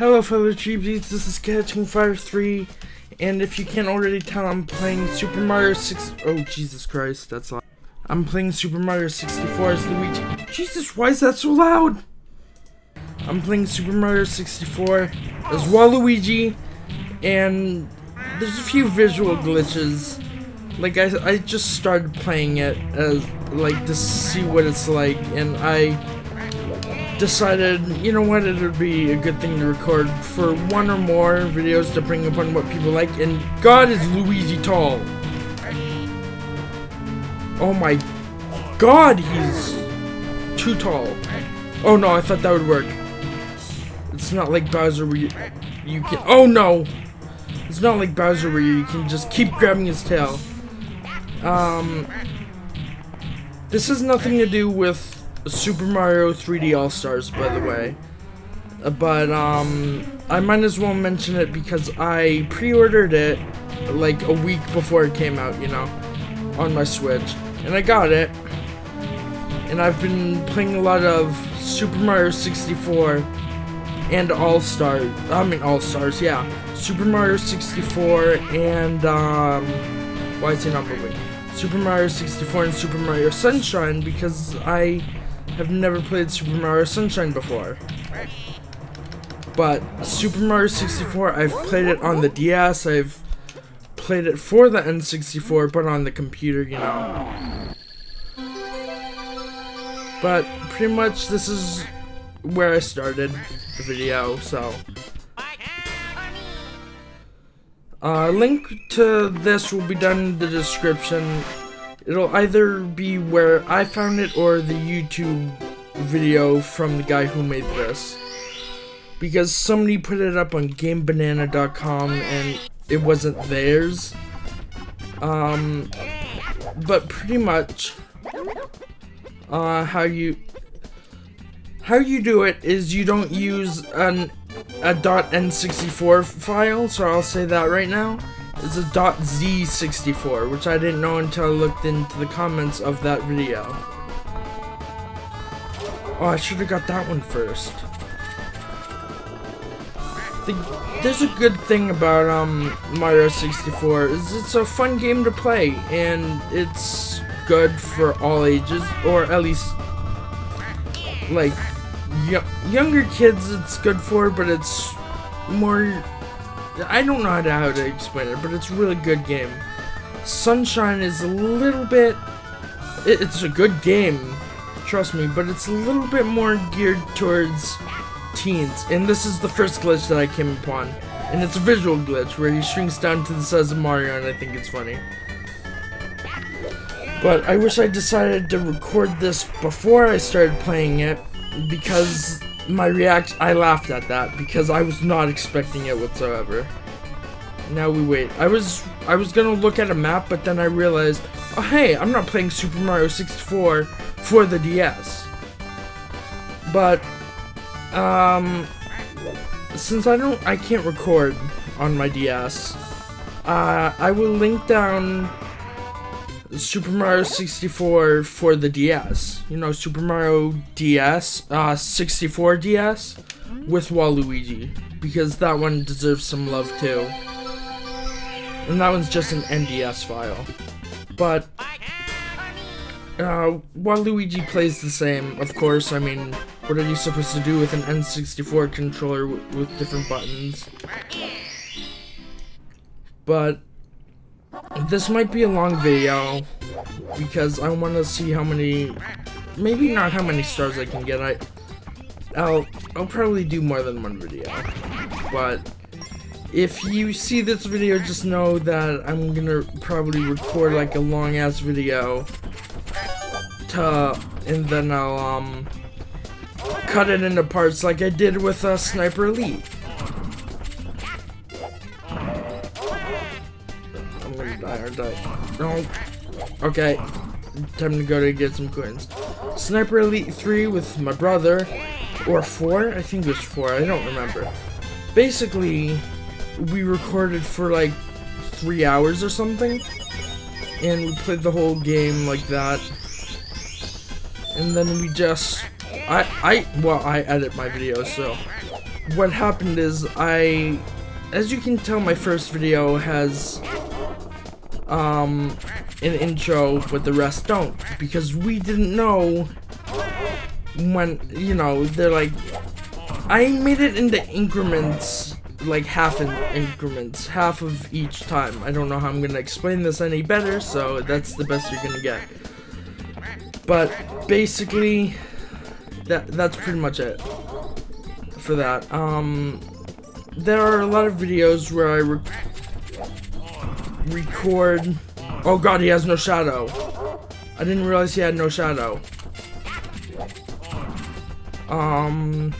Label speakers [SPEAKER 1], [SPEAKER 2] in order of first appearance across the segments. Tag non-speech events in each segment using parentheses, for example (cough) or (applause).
[SPEAKER 1] Hello fellow Cheebies, this is Catching Fire 3, and if you can't already tell, I'm playing Super Mario 6- Oh, Jesus Christ, that's loud. I'm playing Super Mario 64 as Luigi. Jesus, why is that so loud? I'm playing Super Mario 64 as Waluigi, and there's a few visual glitches. Like, I, I just started playing it as, like, to see what it's like, and I decided, you know what, it would be a good thing to record for one or more videos to bring upon what people like, and God is Luigi tall. Oh my god, he's too tall. Oh no, I thought that would work. It's not like Bowser where you, you can- Oh no! It's not like Bowser where you can just keep grabbing his tail. Um... This has nothing to do with Super Mario 3D All-Stars, by the way. But, um, I might as well mention it because I pre-ordered it, like, a week before it came out, you know, on my Switch. And I got it. And I've been playing a lot of Super Mario 64 and All-Stars. I mean, All-Stars, yeah. Super Mario 64 and, um, why is he not moving? Super Mario 64 and Super Mario Sunshine because I have never played Super Mario Sunshine before. But Super Mario 64, I've played it on the DS, I've played it for the N64, but on the computer, you know. But pretty much this is where I started the video, so. Uh, link to this will be down in the description. It'll either be where I found it or the YouTube video from the guy who made this. Because somebody put it up on GameBanana.com and it wasn't theirs. Um, but pretty much, uh, how you, how you do it is you don't use an a .n64 file, so I'll say that right now. It's a .z64, which I didn't know until I looked into the comments of that video. Oh, I should have got that one first. The, there's a good thing about um Mario 64 is it's a fun game to play and it's good for all ages or at least like younger kids it's good for, but it's more. I don't know how to, explain it, but it's a really good game. Sunshine is a little bit. It, it's a good game, trust me, but it's a little bit more geared towards teens. And this is the first glitch that I came upon. And it's a visual glitch where he shrinks down to the size of Mario, and I think it's funny. But I wish I decided to record this before I started playing it because my reaction, I laughed at that because I was not expecting it whatsoever. Now we wait. I was I was gonna look at a map, but then I realized, oh hey, I'm not playing Super Mario 64 for the DS. But um, since I don't, I can't record on my DS. Uh, I will link down Super Mario 64 for the DS. You know, Super Mario DS, uh, 64 DS with Waluigi. Because that one deserves some love too. And that one's just an NDS file. But, uh, Waluigi plays the same, of course. I mean, what are you supposed to do with an N64 controller with different buttons? But, this might be a long video because I want to see how many, maybe not how many stars I can get. I, I'll, I'll probably do more than one video, but if you see this video, just know that I'm gonna probably record like a long ass video to, and then I'll um cut it into parts like I did with uh, Sniper Elite. Die or die. No. Okay. Time to go to get some coins. Sniper Elite 3 with my brother. Or 4? I think it was 4. I don't remember. Basically, we recorded for like 3 hours or something. And we played the whole game like that. And then we just... I, I, well, I edit my videos, so what happened is I, as you can tell, my first video has um, an intro, but the rest don't because we didn't know when you know they're like I made it into increments like half in increments half of each time. I don't know how I'm gonna explain this any better so that's the best you're gonna get. But basically that that's pretty much it for that. Um there are a lot of videos where I record oh god he has no shadow I didn't realize he had no shadow um,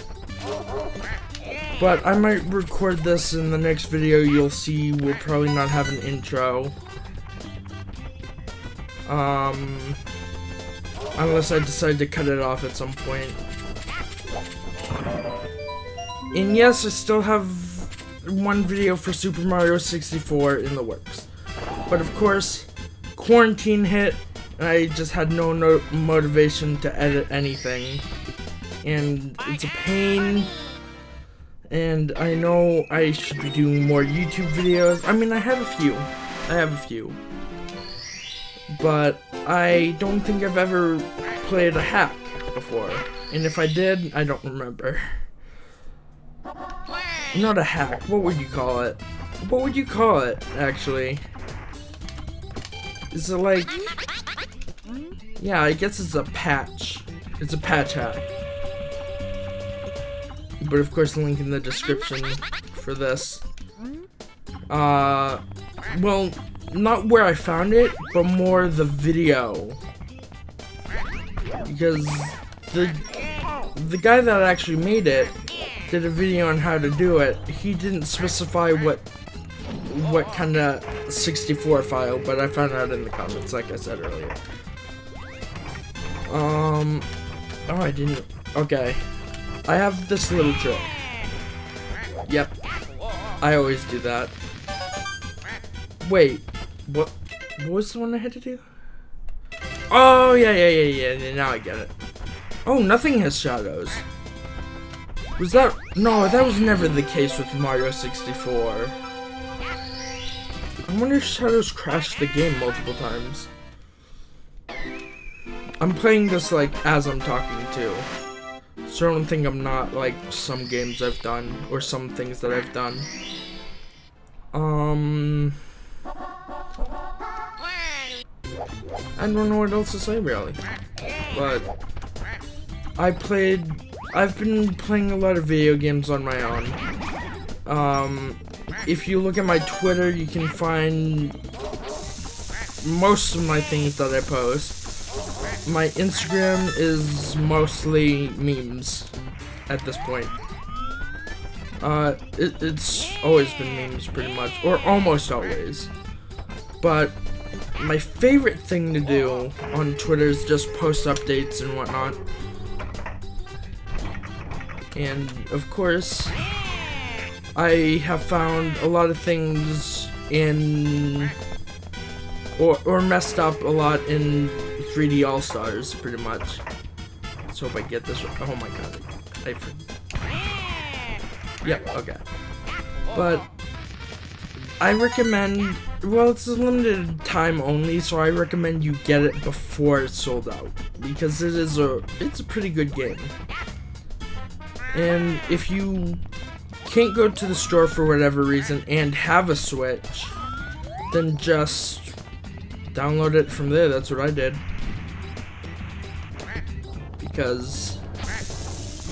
[SPEAKER 1] but I might record this in the next video. You'll see we'll probably not have an intro. Um, unless I decide to cut it off at some point. And yes, I still have one video for Super Mario 64 in the works. But of course, quarantine hit, and I just had no, no motivation to edit anything and it's a pain. And I know I should be doing more YouTube videos. I mean, I have a few. I have a few. But I don't think I've ever played a hack before. And if I did, I don't remember. Not a hack. What would you call it? What would you call it, actually? Is it like... Yeah, I guess it's a patch. It's a patch hack but of course link in the description for this. Uh, well, not where I found it, but more the video. Because the the guy that actually made it did a video on how to do it. He didn't specify what what kind of 64 file, but I found out in the comments, like I said earlier. Um, oh, I didn't. Okay. I have this little trick. Yep. I always do that. Wait. What? What was the one I had to do? Oh, yeah, yeah, yeah, yeah. Now I get it. Oh, nothing has shadows. Was that... No, that was never the case with Mario 64. I wonder if shadows crashed the game multiple times. I'm playing this, like, as I'm talking, too. So I don't think I'm not like some games I've done or some things that I've done. Um, I don't know what else to say really, but I played. I've been playing a lot of video games on my own. Um, if you look at my Twitter, you can find most of my things that I post my Instagram is mostly memes at this point. Uh, it, it's always been memes pretty much, or almost always. But my favorite thing to do on Twitter is just post updates and whatnot. And of course, I have found a lot of things in or or messed up a lot in 3D All Stars, pretty much. Let's hope I get this. Oh my god, I. Yep. Okay. But I recommend. Well, it's a limited time only, so I recommend you get it before it's sold out because it is a it's a pretty good game. And if you can't go to the store for whatever reason and have a Switch, then just download it from there. That's what I did. Because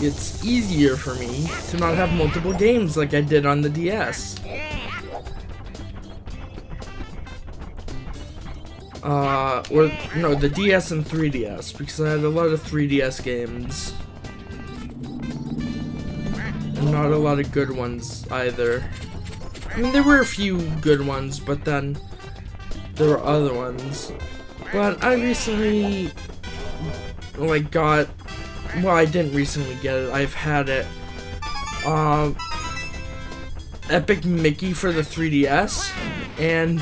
[SPEAKER 1] it's easier for me to not have multiple games like I did on the DS. Uh, or, no, the DS and 3DS, because I had a lot of 3DS games. Not a lot of good ones either. I mean, there were a few good ones, but then there were other ones. But I recently, like, got, well, I didn't recently get it, I've had it, um, Epic Mickey for the 3DS, and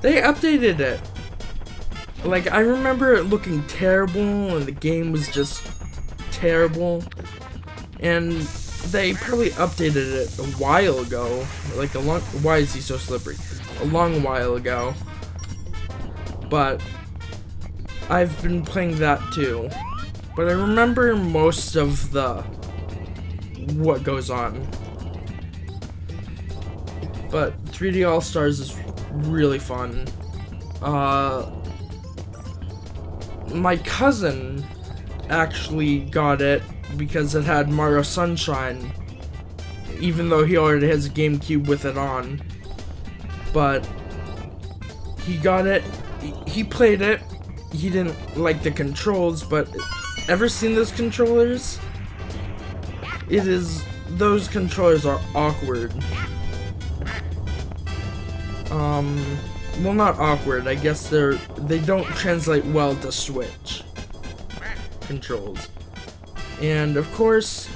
[SPEAKER 1] they updated it. Like, I remember it looking terrible, and the game was just terrible, and they probably updated it a while ago. Like a long. Why is he so slippery? A long while ago. But I've been playing that too. But I remember most of the what goes on. But 3D All Stars is really fun. Uh, my cousin actually got it because it had Mario Sunshine, even though he already has a GameCube with it on. But he got it, he played it, he didn't like the controls, but ever seen those controllers? It is, those controllers are awkward. Um, well not awkward, I guess they're, they don't translate well to Switch controls. And of course,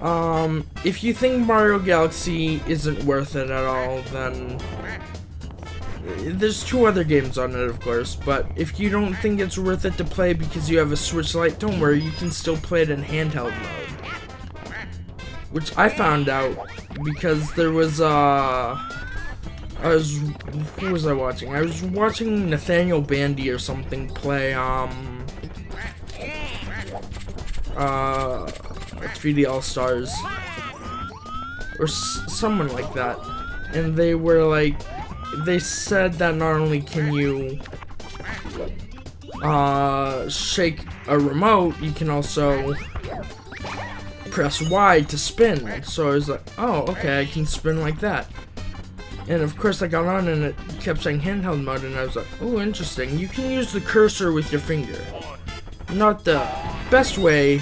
[SPEAKER 1] um, if you think Mario Galaxy isn't worth it at all, then there's two other games on it, of course, but if you don't think it's worth it to play because you have a Switch Lite, don't worry, you can still play it in handheld mode. Which I found out because there was, uh, I was, who was I watching? I was watching Nathaniel Bandy or something play, um, uh, 3D All Stars, or someone like that, and they were like, they said that not only can you uh, shake a remote, you can also press Y to spin. So I was like, oh, okay, I can spin like that. And of course I got on and it kept saying handheld mode and I was like, oh, interesting. You can use the cursor with your finger. Not the best way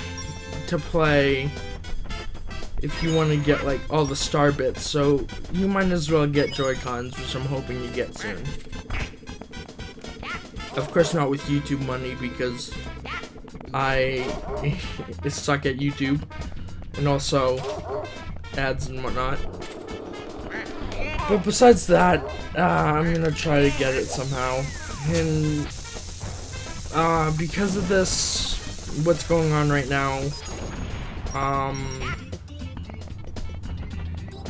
[SPEAKER 1] to play if you want to get like all the star bits so you might as well get joy-cons which i'm hoping you get soon. Of course not with youtube money because i (laughs) suck at youtube and also ads and whatnot. But besides that uh, i'm gonna try to get it somehow. And uh, because of this what's going on right now um,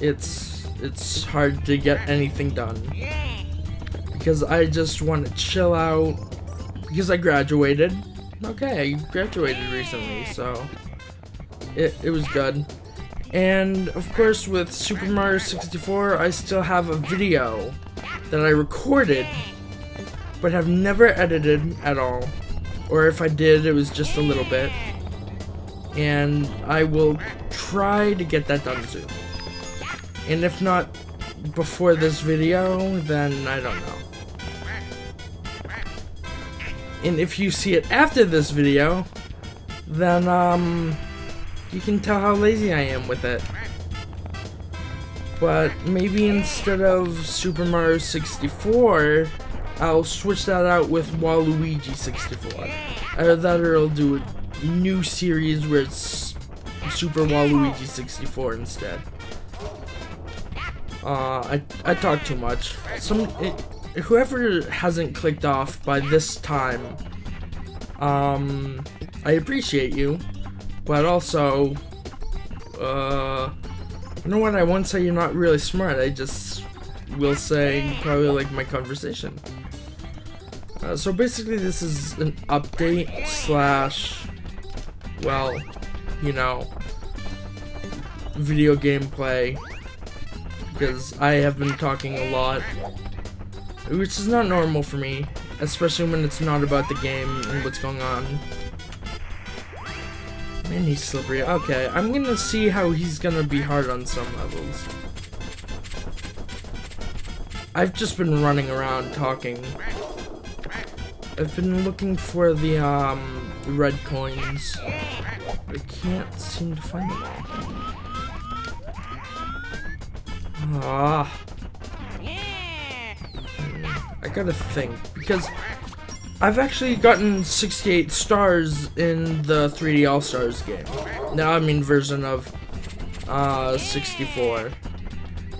[SPEAKER 1] it's it's hard to get anything done because I just want to chill out because I graduated. Okay, I graduated recently, so it it was good. And of course, with Super Mario 64, I still have a video that I recorded but have never edited at all. Or if I did, it was just a little bit and I will try to get that done soon. And if not before this video, then I don't know. And if you see it after this video, then um, you can tell how lazy I am with it. But maybe instead of Super Mario 64, I'll switch that out with Waluigi 64. Either that or I'll do a new series where it's Super Waluigi 64 instead. Uh, I, I talk too much. Some it, whoever hasn't clicked off by this time, um, I appreciate you, but also, uh, you know what? I won't say you're not really smart. I just will say probably like my conversation. Uh, so basically, this is an update slash well, you know, video gameplay because I have been talking a lot, which is not normal for me, especially when it's not about the game and what's going on. Man, he's slippery. Okay, I'm gonna see how he's gonna be hard on some levels. I've just been running around talking. I've been looking for the, um, red coins. I can't seem to find them Ah. I gotta think, because I've actually gotten 68 stars in the 3D All-Stars game. Now I mean version of uh, 64.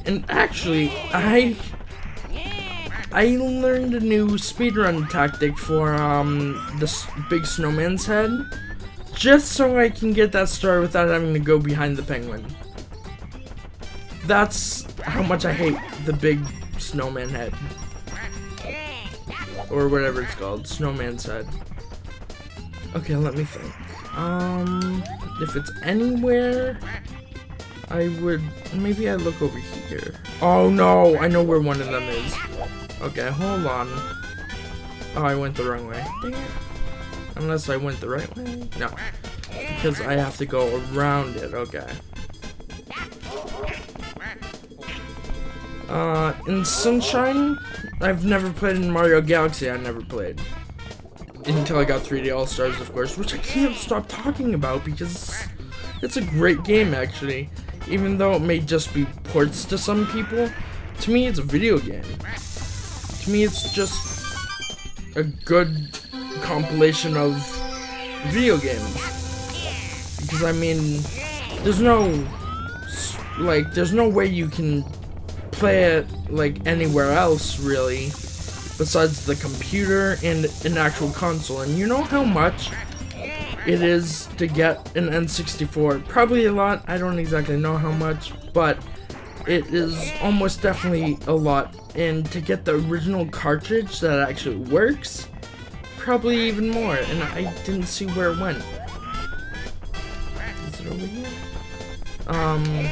[SPEAKER 1] And actually, I I learned a new speedrun tactic for um this big snowman's head. just so I can get that star without having to go behind the penguin. That's how much I hate the big snowman head. Or whatever it's called, snowman's head. Okay, let me think. Um, if it's anywhere, I would, maybe I look over here. Oh no, I know where one of them is. Okay, hold on. Oh, I went the wrong way. Unless I went the right way? No. Because I have to go around it, okay. Uh, in Sunshine, I've never played in Mario Galaxy, I never played. Until I got 3D All-Stars, of course, which I can't stop talking about because it's a great game, actually. Even though it may just be ports to some people, to me it's a video game. To me it's just a good compilation of video games. Because I mean, there's no, like, there's no way you can play it, like, anywhere else, really, besides the computer and an actual console. And you know how much it is to get an N64. Probably a lot, I don't exactly know how much, but it is almost definitely a lot. And to get the original cartridge that actually works, probably even more. And I didn't see where it went. Is it over here? Um,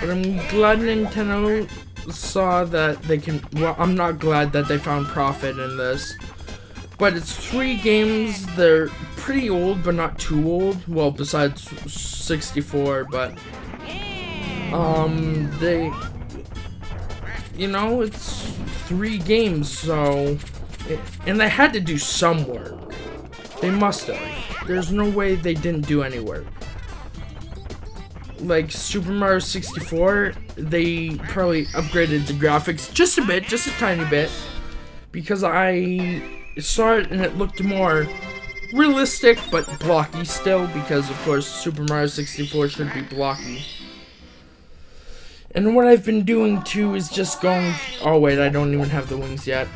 [SPEAKER 1] but I'm glad Nintendo saw that they can, well, I'm not glad that they found profit in this. But it's three games, they're pretty old, but not too old. Well, besides 64, but... Um, they... You know, it's three games, so... And they had to do some work. They must have. There's no way they didn't do any work. Like, Super Mario 64, they probably upgraded the graphics just a bit, just a tiny bit. Because I saw it and it looked more realistic but blocky still because of course Super Mario 64 should be blocky. And what I've been doing too is just going oh wait I don't even have the wings yet.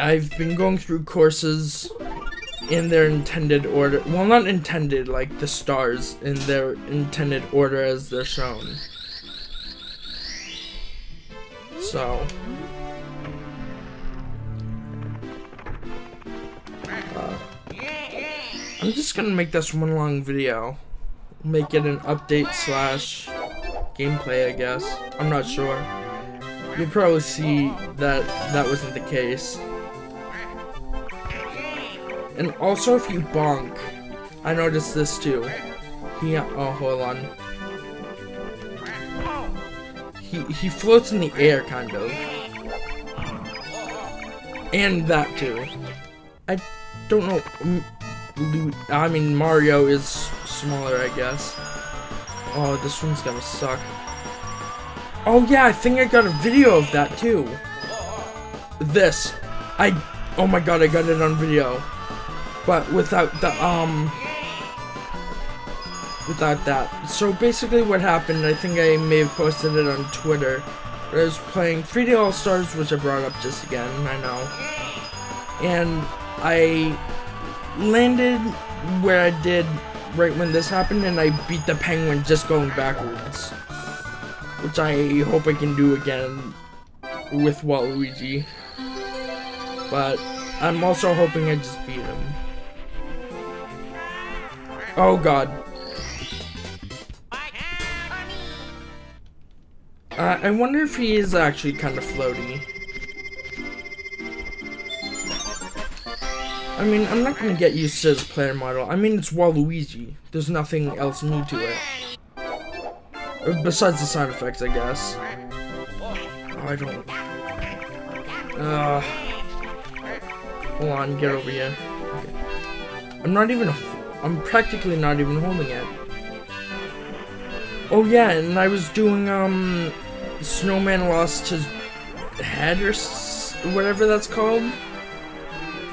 [SPEAKER 1] I've been going through courses in their intended order well not intended like the stars in their intended order as they're shown. So uh, I'm just gonna make this one long video. Make it an update slash gameplay, I guess. I'm not sure. You'll probably see that that wasn't the case. And also if you bonk, I noticed this too. He, oh, hold on. He, he floats in the air, kind of. And that too. I don't know. I mean, Mario is smaller, I guess. Oh, this one's gonna suck. Oh yeah, I think I got a video of that too. This. I, oh my god, I got it on video. But without the, um, without that. So basically what happened, I think I may have posted it on Twitter. I was playing 3D All-Stars, which I brought up just again, I know. And I landed where I did right when this happened and I beat the penguin just going backwards. Which I hope I can do again with Waluigi. But I'm also hoping I just beat him. Oh god. Uh, I wonder if he is actually kind of floaty. I mean, I'm not gonna get used to this player model. I mean, it's Waluigi. There's nothing else new to it. Uh, besides the sound effects, I guess. Oh, I don't... Uh... Hold on, get over here. Okay. I'm not even... I'm practically not even holding it. Oh yeah, and I was doing, um... Snowman lost his head or whatever that's called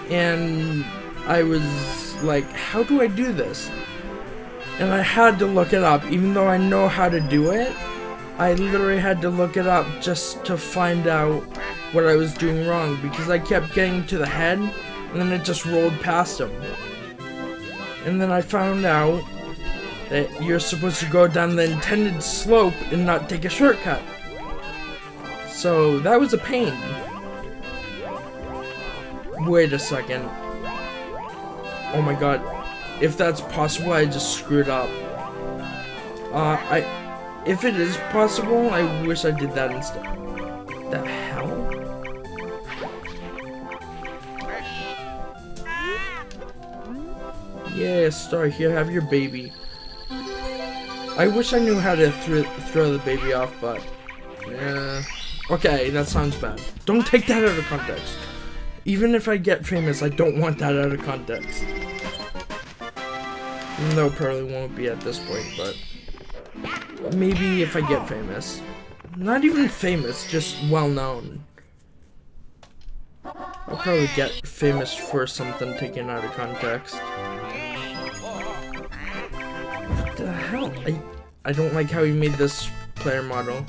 [SPEAKER 1] and I was like, how do I do this? And I had to look it up, even though I know how to do it. I literally had to look it up just to find out what I was doing wrong because I kept getting to the head and then it just rolled past him. And then I found out that you're supposed to go down the intended slope and not take a shortcut. So that was a pain. Wait a second. Oh my god. If that's possible, I just screwed up. Uh, I... If it is possible, I wish I did that instead. The hell? Yeah, Star, here, have your baby. I wish I knew how to th throw the baby off, but... Yeah... Okay, that sounds bad. Don't take that out of context. Even if I get famous, I don't want that out of context. Even though probably won't be at this point, but... Maybe if I get famous. Not even famous, just well known. I'll probably get famous for something taken out of context. What the hell? I, I don't like how he made this player model.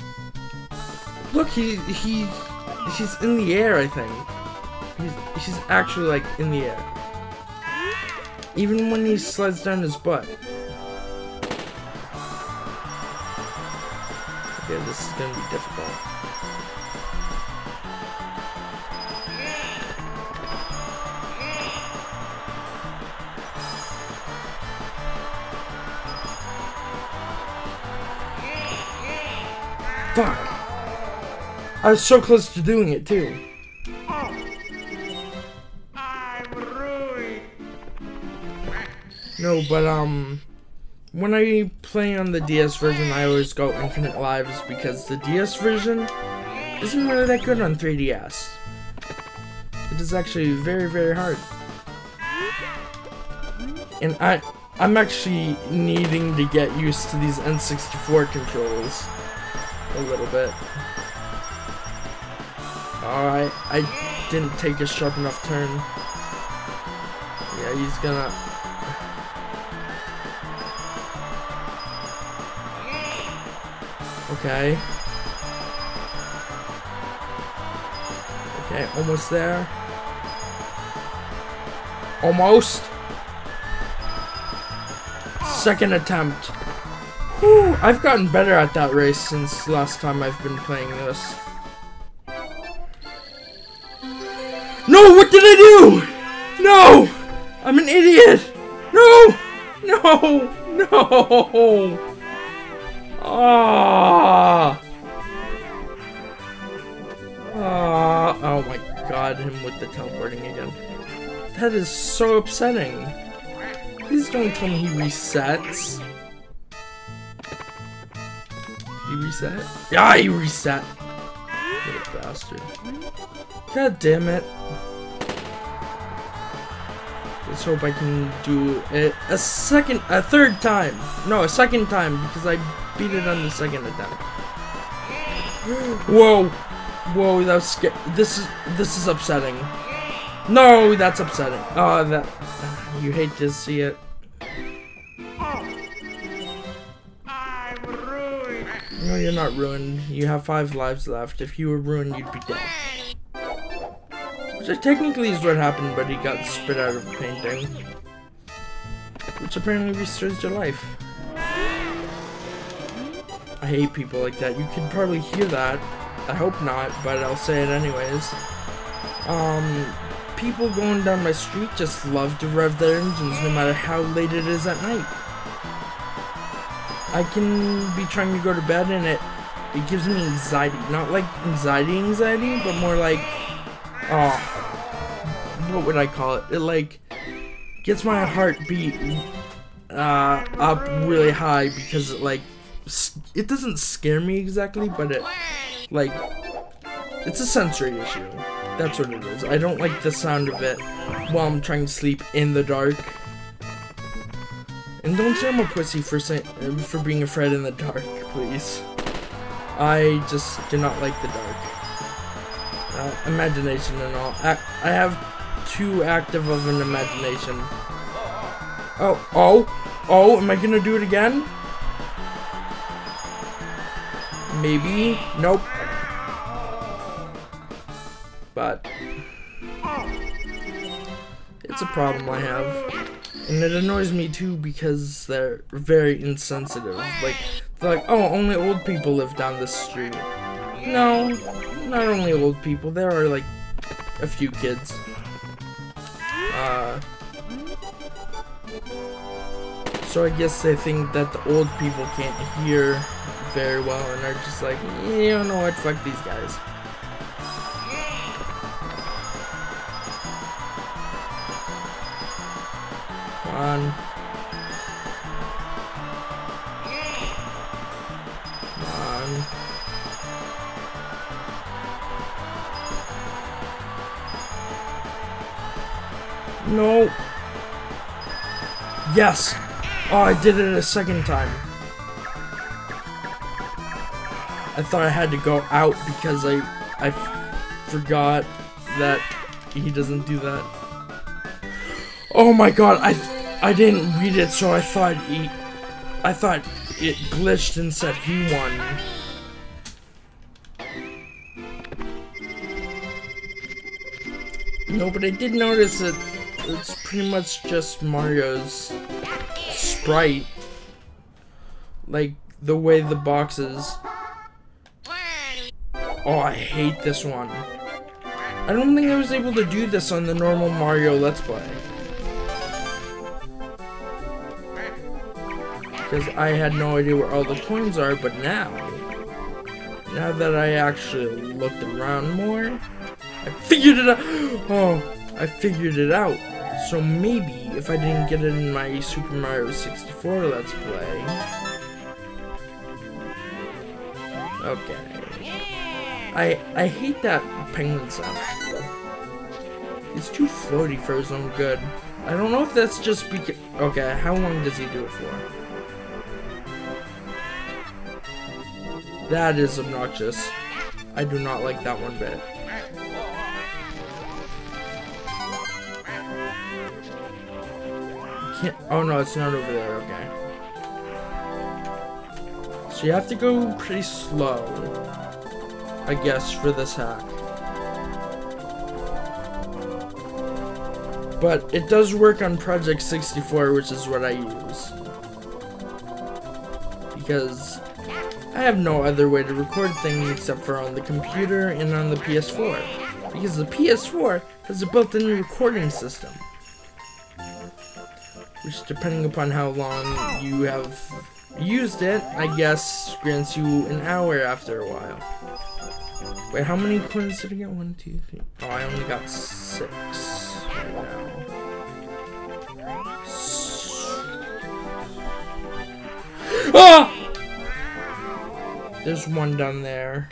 [SPEAKER 1] Look, he, he, he's in the air, I think. He's, he's actually like in the air. Even when he slides down his butt. Okay, this is gonna be difficult. Fuck! I was so close to doing it too. But um, when I play on the DS version, I always go infinite lives because the DS version isn't really that good on 3DS. It is actually very, very hard. And I, I'm actually needing to get used to these N64 controls a little bit. Alright, I didn't take a sharp enough turn. Yeah, he's gonna Okay. Okay, almost there. Almost. Second attempt. Whew, I've gotten better at that race since last time I've been playing this. No, what did I do? No! I'm an idiot! No! No! No! So upsetting. Please don't tell me he resets. He reset? Yeah, he reset. Little bastard. God damn it. Let's hope I can do it a second, a third time. No, a second time because I beat it on the second attempt. (gasps) Whoa, whoa, that was scary. This is this is upsetting. No, that's upsetting. Oh, that you hate to see it. No, you're not ruined. You have five lives left. If you were ruined, you'd be dead. Which technically is what happened, but he got spit out of a painting. Which apparently restores your life. I hate people like that. You can probably hear that. I hope not, but I'll say it anyways. Um, people going down my street just love to rev their engines no matter how late it is at night. I can be trying to go to bed and it it gives me anxiety. Not like anxiety anxiety, but more like oh what would I call it? It like gets my heartbeat uh up really high because it like it doesn't scare me exactly, but it, like, it's a sensory issue. That's what it is. I don't like the sound of it while I'm trying to sleep in the dark. And don't say I'm a pussy for say, for being afraid in the dark, please. I just do not like the dark. Uh, imagination and all. I, I have too active of an imagination. Oh, oh, oh, am I gonna do it again? Maybe. Nope. But it's a problem I have. And it annoys me too because they're very insensitive. Like, they're like, oh, only old people live down this street. No, not only old people, there are like a few kids. Uh, so I guess they think that the old people can't hear very well and are just like, you know what, fuck these guys. Come on. No. Yes. Oh, I did it a second time. I thought I had to go out because I I forgot that he doesn't do that. Oh my god, I I didn't read it, so I thought he I thought it glitched and said he won. No, but I did notice that it's pretty much just Mario's sprite. Like, the way the boxes. Oh, I hate this one. I don't think I was able to do this on the normal Mario Let's Play. Because I had no idea where all the coins are, but now, now that I actually looked around more, I figured it out. Oh, I figured it out. So maybe if I didn't get it in my Super Mario 64 Let's Play. Okay. I I hate that penguin sound. It's too floaty for his own good. I don't know if that's just because. Okay, how long does he do it for? That is obnoxious. I do not like that one bit. Can't, oh no, it's not over there, okay. So you have to go pretty slow, I guess, for this hack. But it does work on Project 64, which is what I use. Because I have no other way to record things except for on the computer and on the PS4. Because the PS4 has a built-in recording system. Which, depending upon how long you have used it, I guess grants you an hour after a while. Wait, how many coins did I get? One, two, three. Oh, I only got six right now. (gasps) Ah! There's one down there.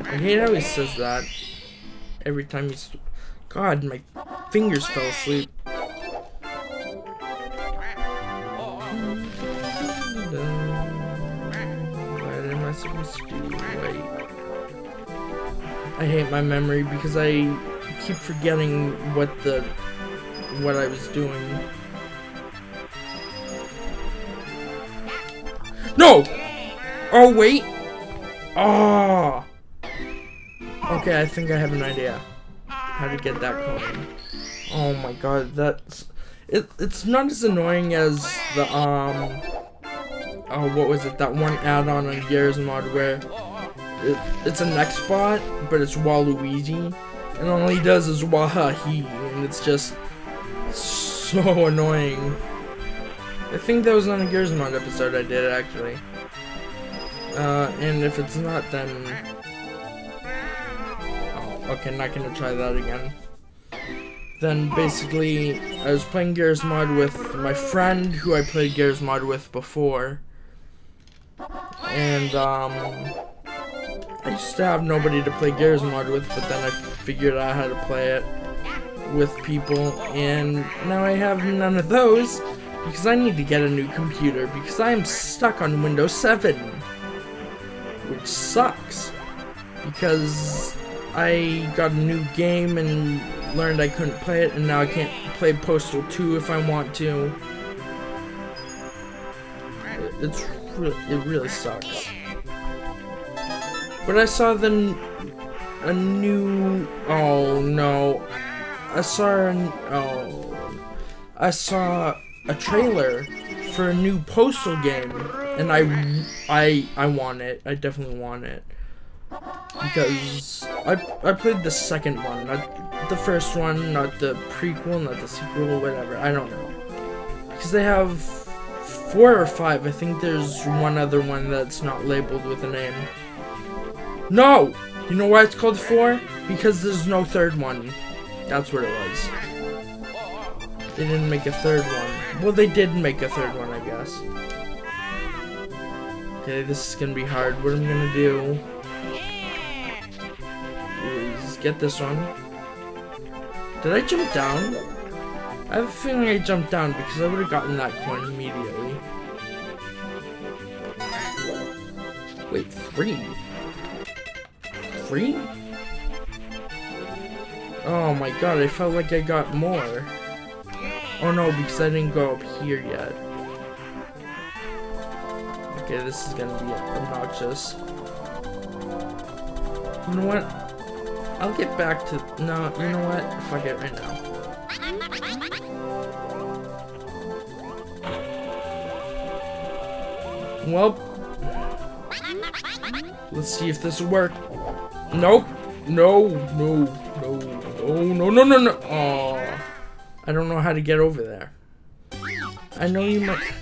[SPEAKER 1] I hate how he says that every time he's. God, my fingers fell asleep. What am I supposed to do? Wait. I hate my memory because I keep forgetting what the what I was doing. No! Oh, wait! Oh! Okay, I think I have an idea. How to get that coin. Oh my god, that's... It, it's not as annoying as the, um... Oh, what was it? That one add-on on Garry's Mod where... It, it's an X-Bot, but it's Waluigi. And all he does is Wahahi, and it's just so annoying. I think that was on the Garry's Mod episode I did, actually. Uh, and if it's not, then... Oh, okay, not gonna try that again. Then, basically, I was playing Garry's Mod with my friend, who I played Garry's Mod with before. And, um... I used to have nobody to play Garry's Mod with, but then I figured out how to play it with people, and now I have none of those, because I need to get a new computer, because I am stuck on Windows 7, which sucks, because I got a new game and learned I couldn't play it, and now I can't play Postal 2 if I want to. It's really, it really sucks. But I saw the a new. Oh no! I saw an. Oh, I saw a trailer for a new Postal game, and I, I, I want it. I definitely want it because I I played the second one, not the first one, not the prequel, not the sequel, whatever. I don't know because they have four or five. I think there's one other one that's not labeled with a name. No! You know why it's called four? Because there's no third one. That's what it was. They didn't make a third one. Well, they did make a third one, I guess. Okay, this is gonna be hard. What I'm gonna do is get this one. Did I jump down? I have a feeling I jumped down because I would have gotten that coin immediately. Wait, three? Three? Oh my god, I felt like I got more. Oh no, because I didn't go up here yet. Okay, this is gonna be obnoxious. You know what? I'll get back to... No, you know what? Fuck it right now. Well, let's see if this will work. Nope. No, no, no, no, no, no, no, no. Oh, I don't know how to get over there. I know you might.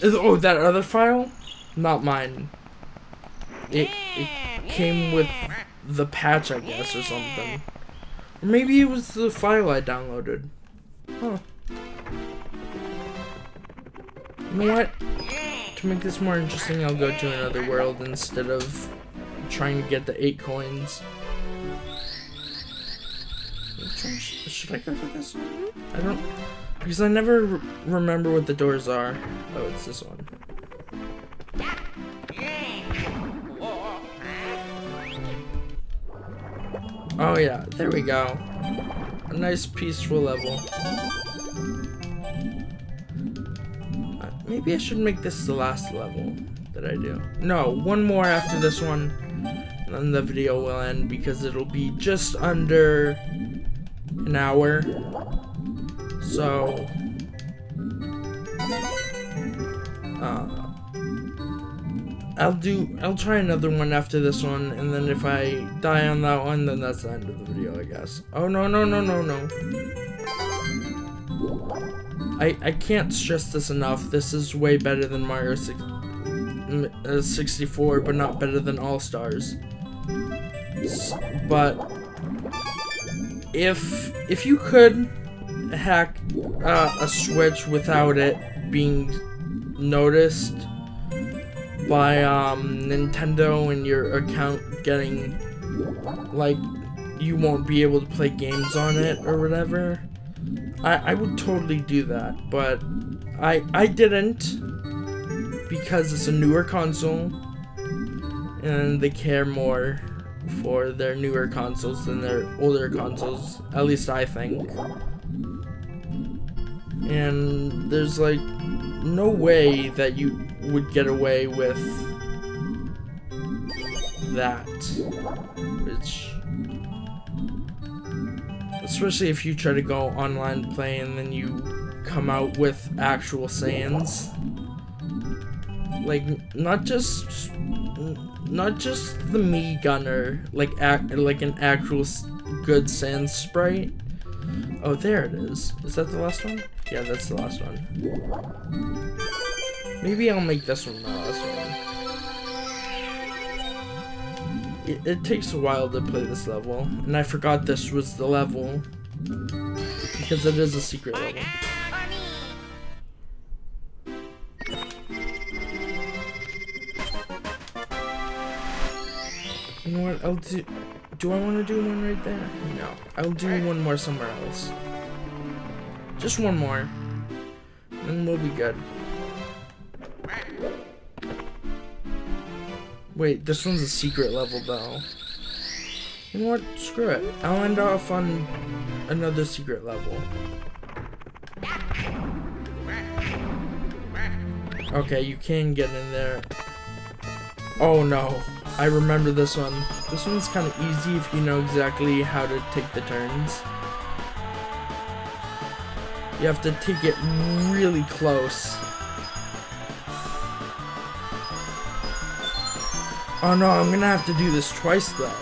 [SPEAKER 1] Is, oh, that other file? Not mine. It, it came with the patch, I guess, or something. Or maybe it was the file I downloaded. Huh. You know what? To make this more interesting, I'll go to another world instead of trying to get the eight coins. Should I go to this one? I don't... Because I never re remember what the doors are. Oh, it's this one. Oh yeah, there we go. A nice peaceful level. Uh, maybe I should make this the last level that I do. No, one more after this one. And then the video will end because it'll be just under an hour. So... Uh, I'll do, I'll try another one after this one, and then if I die on that one, then that's the end of the video, I guess. Oh, no, no, no, no, no. I, I can't stress this enough. This is way better than Mario 6, uh, 64, but not better than All Stars. But if if you could hack uh, a Switch without it being noticed by um, Nintendo and your account getting like you won't be able to play games on it or whatever I, I would totally do that, but I I didn't because it's a newer console and they care more for their newer consoles than their older consoles, at least I think. And there's like no way that you would get away with that, which Especially if you try to go online play and then you come out with actual Saiyans. Like, not just... Not just the Mii Gunner, like act, like an actual good Saiyan sprite. Oh, there it is. Is that the last one? Yeah, that's the last one. Maybe I'll make this one the last one it, it takes a while to play this level, and I forgot this was the level, because it is a secret level. You know what, I'll do, do I want to do one right there? No, I'll do one more somewhere else. Just one more, and we'll be good. Wait, this one's a secret level though. You know what? Screw it. I'll end off on another secret level. Okay, you can get in there. Oh no. I remember this one. This one's kind of easy if you know exactly how to take the turns. You have to take it really close. Oh no, I'm gonna have to do this twice though.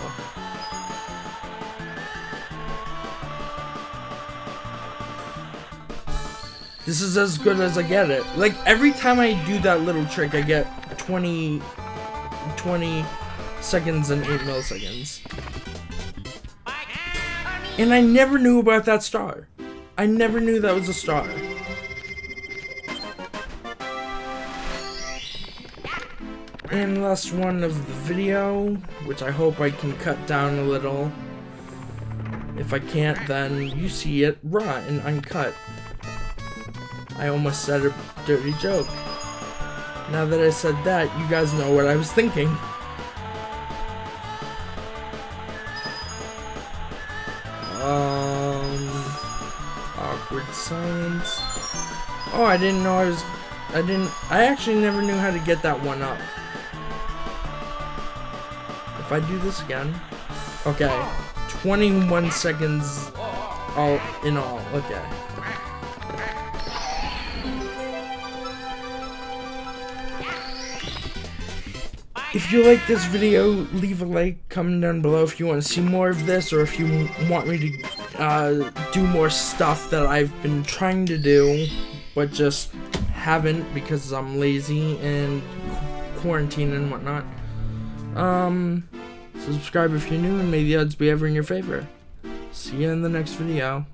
[SPEAKER 1] This is as good as I get it. Like, every time I do that little trick, I get 20, 20 seconds and 8 milliseconds. And I never knew about that star. I never knew that was a star. And last one of the video, which I hope I can cut down a little. If I can't, then you see it raw and uncut. I almost said a dirty joke. Now that I said that, you guys know what I was thinking. I didn't know I was, I didn't, I actually never knew how to get that one up. If I do this again, okay, 21 seconds all in all, okay. If you like this video, leave a like, comment down below if you want to see more of this or if you want me to uh, do more stuff that I've been trying to do, but just haven't because I'm lazy and quarantine and whatnot. Um, subscribe if you're new and may the odds be ever in your favor. See you in the next video.